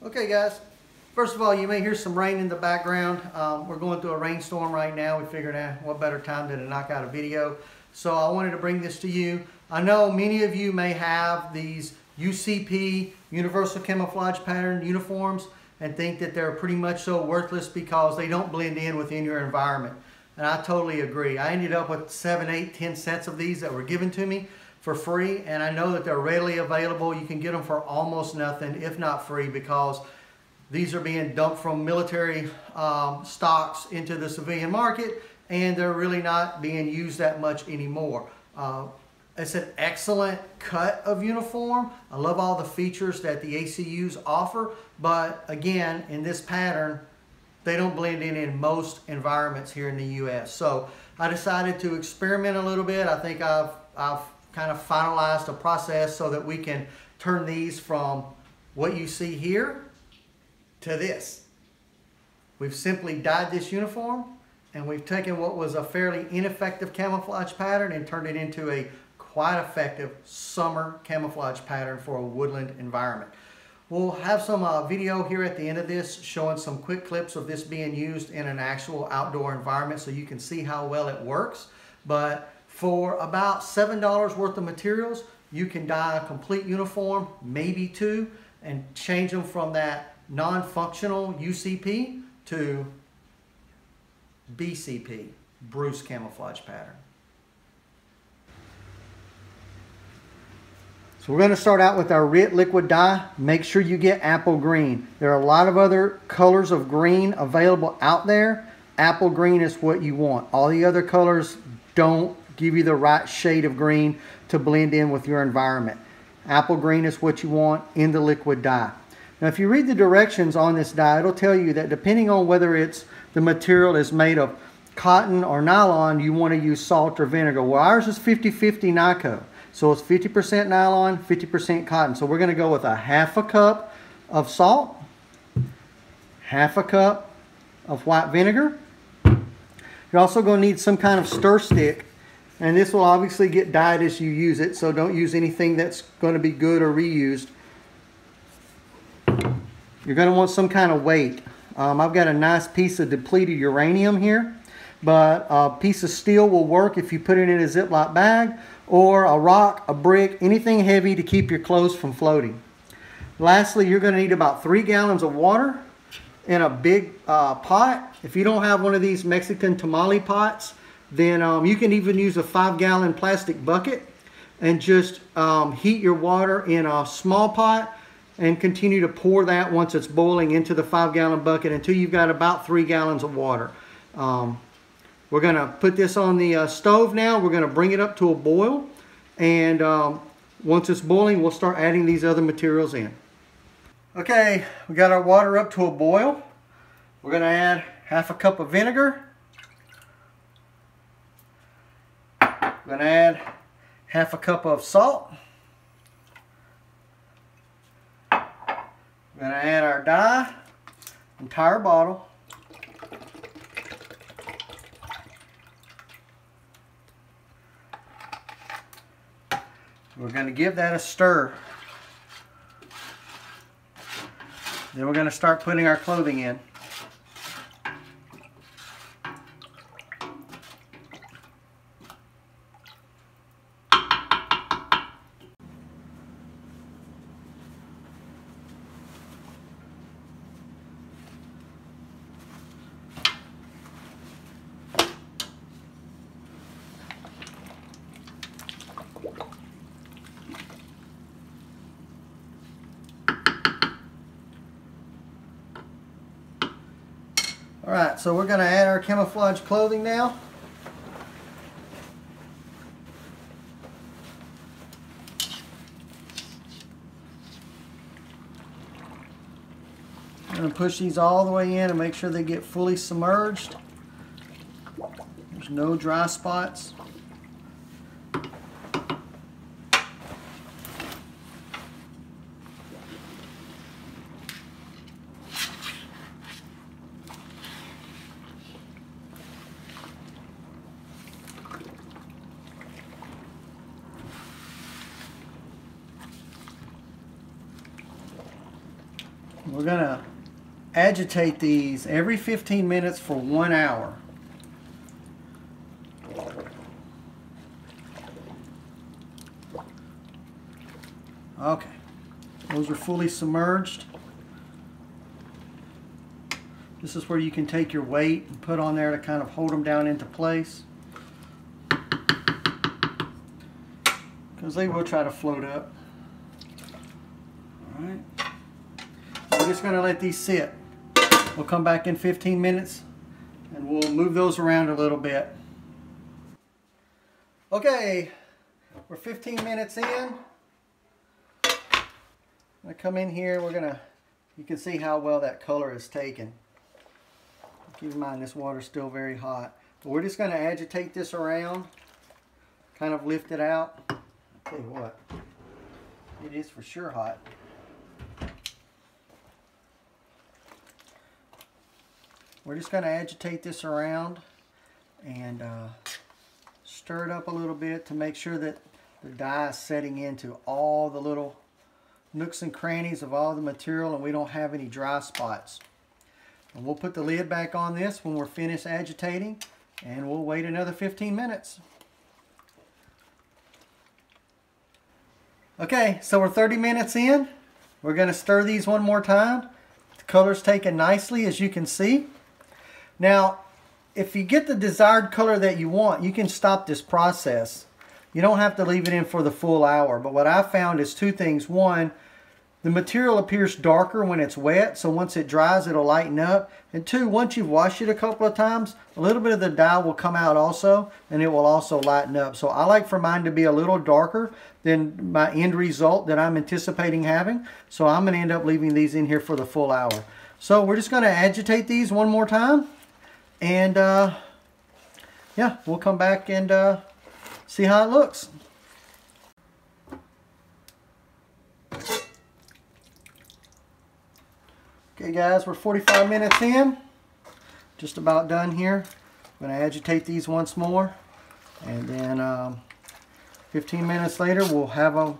Okay guys, first of all you may hear some rain in the background. Um, we're going through a rainstorm right now. We figured eh, what better time than to knock out a video. So I wanted to bring this to you. I know many of you may have these UCP, Universal Camouflage Pattern uniforms and think that they're pretty much so worthless because they don't blend in within your environment. And I totally agree. I ended up with seven, eight, ten sets of these that were given to me for free and I know that they're readily available. You can get them for almost nothing, if not free, because these are being dumped from military um, stocks into the civilian market and they're really not being used that much anymore. Uh, it's an excellent cut of uniform. I love all the features that the ACUs offer, but again, in this pattern, they don't blend in in most environments here in the U.S. So I decided to experiment a little bit. I think I've, I've kind of finalized the process so that we can turn these from what you see here to this. We've simply dyed this uniform and we've taken what was a fairly ineffective camouflage pattern and turned it into a quite effective summer camouflage pattern for a woodland environment. We'll have some uh, video here at the end of this showing some quick clips of this being used in an actual outdoor environment so you can see how well it works. But for about $7 worth of materials, you can dye a complete uniform, maybe two, and change them from that non-functional UCP to BCP, Bruce Camouflage Pattern. So we're going to start out with our RIT liquid dye. Make sure you get apple green. There are a lot of other colors of green available out there. Apple green is what you want. All the other colors don't give you the right shade of green to blend in with your environment. Apple green is what you want in the liquid dye. Now if you read the directions on this dye, it'll tell you that depending on whether it's the material is made of cotton or nylon, you want to use salt or vinegar. Well, ours is 50-50 Nyco. So it's 50% nylon, 50% cotton. So we're going to go with a half a cup of salt, half a cup of white vinegar. You're also going to need some kind of stir stick and this will obviously get dyed as you use it, so don't use anything that's going to be good or reused. You're going to want some kind of weight. Um, I've got a nice piece of depleted uranium here, but a piece of steel will work if you put it in a Ziploc bag, or a rock, a brick, anything heavy to keep your clothes from floating. Lastly, you're going to need about three gallons of water in a big uh, pot. If you don't have one of these Mexican tamale pots, then um, you can even use a five gallon plastic bucket and just um, heat your water in a small pot and continue to pour that once it's boiling into the five gallon bucket until you've got about three gallons of water. Um, we're going to put this on the uh, stove now. We're going to bring it up to a boil and um, once it's boiling we'll start adding these other materials in. Okay, we got our water up to a boil. We're going to add half a cup of vinegar I'm going to add half a cup of salt. I'm going to add our dye, entire bottle. We're going to give that a stir. Then we're going to start putting our clothing in. All right, so we're going to add our camouflage clothing now. I'm going to push these all the way in and make sure they get fully submerged. There's no dry spots. We're gonna agitate these every 15 minutes for one hour. Okay, those are fully submerged. This is where you can take your weight and put on there to kind of hold them down into place. Because they will try to float up. Alright. We're just going to let these sit. We'll come back in 15 minutes and we'll move those around a little bit. Okay, we're 15 minutes in. I come in here, we're gonna, you can see how well that color is taken. Keep in mind this water's still very hot. But we're just gonna agitate this around, kind of lift it out. I'll tell you what, it is for sure hot. We're just gonna agitate this around and uh, stir it up a little bit to make sure that the dye is setting into all the little nooks and crannies of all the material and we don't have any dry spots. And we'll put the lid back on this when we're finished agitating and we'll wait another 15 minutes. Okay, so we're 30 minutes in. We're going to stir these one more time. The color's taken nicely as you can see. Now, if you get the desired color that you want, you can stop this process you don't have to leave it in for the full hour. But what I found is two things. One, the material appears darker when it's wet, so once it dries, it'll lighten up. And two, once you've washed it a couple of times, a little bit of the dye will come out also, and it will also lighten up. So I like for mine to be a little darker than my end result that I'm anticipating having. So I'm going to end up leaving these in here for the full hour. So we're just going to agitate these one more time. And uh, yeah, we'll come back and uh, see how it looks. Okay guys, we're 45 minutes in. Just about done here. I'm going to agitate these once more. And then um, 15 minutes later we'll have them,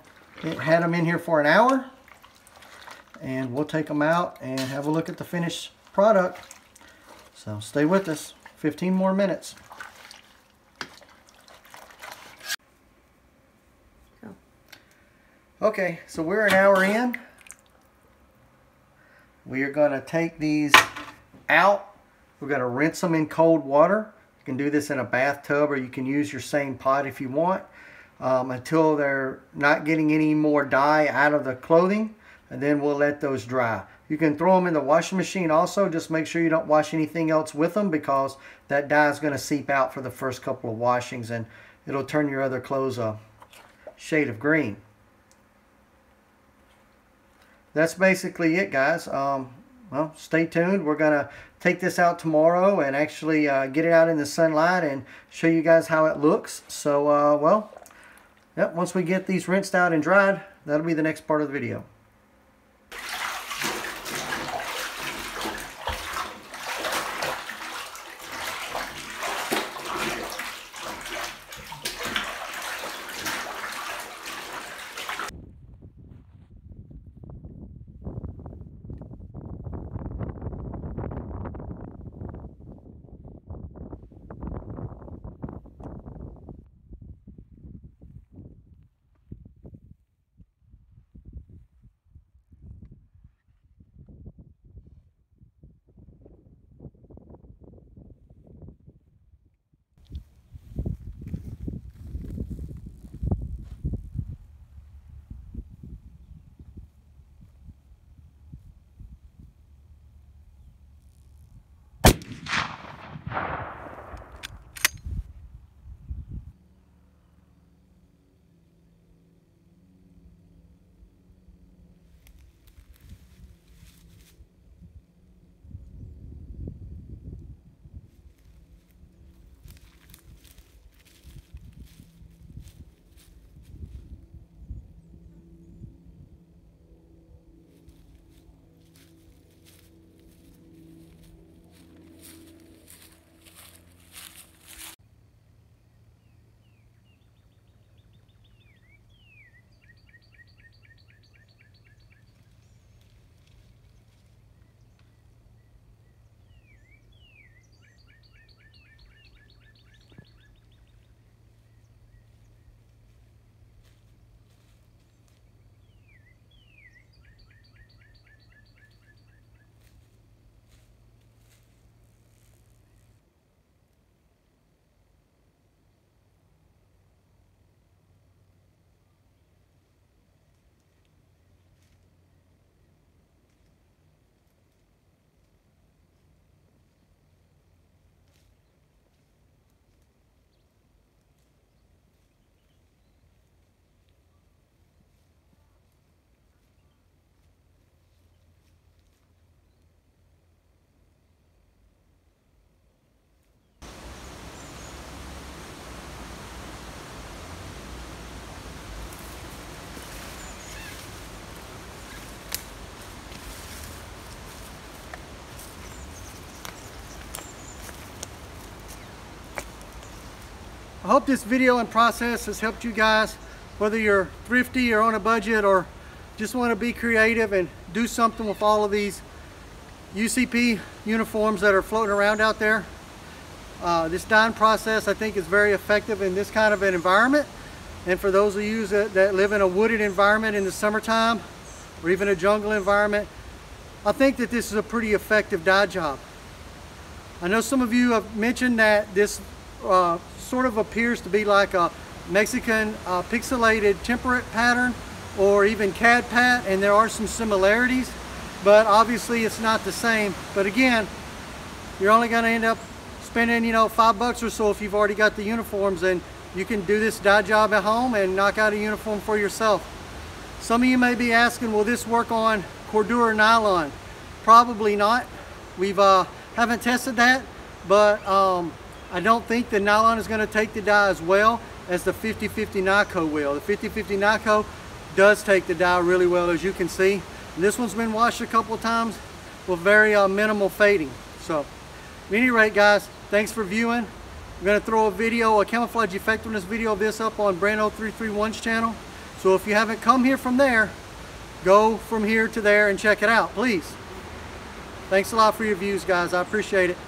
had them in here for an hour. And we'll take them out and have a look at the finished product. So stay with us. 15 more minutes. Okay, so we're an hour in. We are going to take these out. We're going to rinse them in cold water. You can do this in a bathtub or you can use your same pot if you want um, until they're not getting any more dye out of the clothing and then we'll let those dry. You can throw them in the washing machine also. Just make sure you don't wash anything else with them because that dye is going to seep out for the first couple of washings and it'll turn your other clothes a shade of green that's basically it, guys. Um, well, stay tuned. We're going to take this out tomorrow and actually uh, get it out in the sunlight and show you guys how it looks. So, uh, well, yep, once we get these rinsed out and dried, that'll be the next part of the video. I hope this video and process has helped you guys, whether you're thrifty or on a budget or just want to be creative and do something with all of these UCP uniforms that are floating around out there. Uh, this dyeing process I think is very effective in this kind of an environment. And for those of you that, that live in a wooded environment in the summertime or even a jungle environment, I think that this is a pretty effective dye job. I know some of you have mentioned that this uh, sort of appears to be like a Mexican uh, pixelated temperate pattern or even CADPAT and there are some similarities but obviously it's not the same. But again you're only going to end up spending you know five bucks or so if you've already got the uniforms and you can do this dye job at home and knock out a uniform for yourself. Some of you may be asking will this work on Cordura nylon? Probably not. We've uh haven't tested that but um I don't think the nylon is going to take the dye as well as the 50-50 Nyco will. The 50-50 Nyco does take the dye really well as you can see. And this one's been washed a couple of times with very uh, minimal fading. So at any rate guys, thanks for viewing. I'm going to throw a video, a camouflage effectiveness video of this up on Brent0331's channel. So if you haven't come here from there, go from here to there and check it out, please. Thanks a lot for your views, guys. I appreciate it.